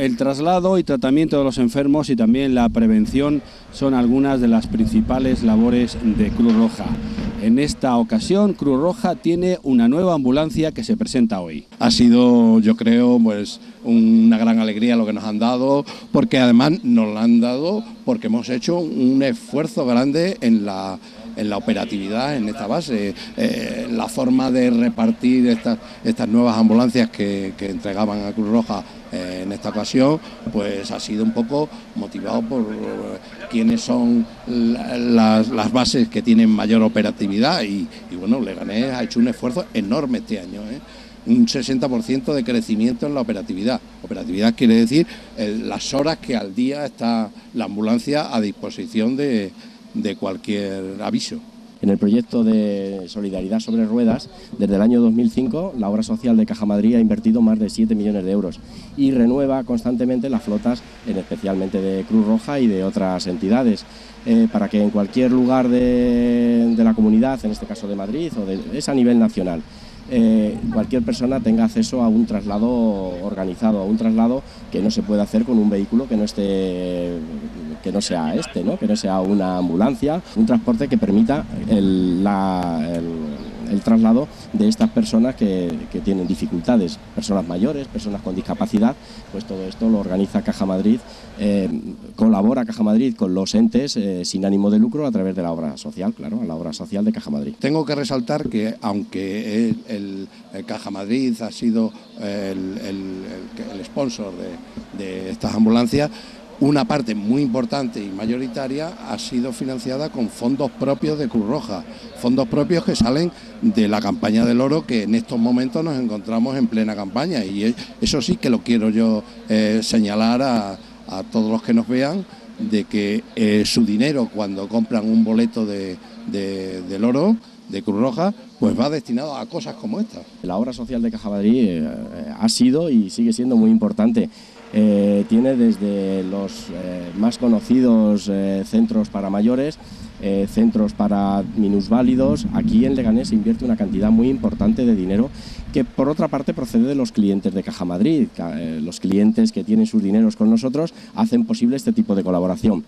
El traslado y tratamiento de los enfermos y también la prevención son algunas de las principales labores de Cruz Roja. En esta ocasión, Cruz Roja tiene una nueva ambulancia que se presenta hoy. Ha sido, yo creo, pues una gran alegría lo que nos han dado, porque además nos lo han dado porque hemos hecho un esfuerzo grande en la en la operatividad en esta base. Eh, la forma de repartir estas, estas nuevas ambulancias que, entregaban a Cruz Roja eh, en esta ocasión, pues ha sido un poco motivado por eh, quiénes son las, bases que tienen mayor operatividad y, bueno, Leganés ha hecho un esfuerzo enorme este año. un 60% de crecimiento en la operatividad. Operatividad quiere decir las horas que al día está la ambulancia a disposición de, de cualquier aviso. En el proyecto de Solidaridad sobre Ruedas, desde el año 2005, la obra social de Caja Madrid ha invertido más de 7 millones de euros y renueva constantemente las flotas, en especialmente de Cruz Roja y de otras entidades, eh, para que en cualquier lugar de, la comunidad, en este caso de Madrid, o de, es a nivel nacional, eh, cualquier persona tenga acceso a un traslado organizado, a un traslado que no se puede hacer con un vehículo que no esté que no sea este, ¿no? que no sea una ambulancia, un transporte que permita el, traslado de estas personas que, tienen dificultades, personas mayores, personas con discapacidad, pues todo esto lo organiza Caja Madrid, eh, colabora Caja Madrid con los entes eh, sin ánimo de lucro a través de la obra social, claro, a la obra social de Caja Madrid. Tengo que resaltar que aunque el, Caja Madrid ha sido el, sponsor de estas ambulancias, una parte muy importante y mayoritaria ha sido financiada con fondos propios de Cruz Roja, fondos propios que salen de la campaña del oro que en estos momentos nos encontramos en plena campaña. Y eso sí que lo quiero yo eh, señalar a, todos los que nos vean de que eh, su dinero cuando compran un boleto de, del oro de Cruz Roja, pues va destinado a cosas como esta. La obra social de Caja Madrid eh, ha sido y sigue siendo muy importante. Eh, tiene desde los eh, más conocidos eh, centros para mayores, centros para minusválidos. Aquí en Leganés se invierte una cantidad muy importante de dinero que por otra parte procede de los clientes de Caja Madrid. Los clientes que tienen sus dineros con nosotros hacen posible este tipo de colaboración.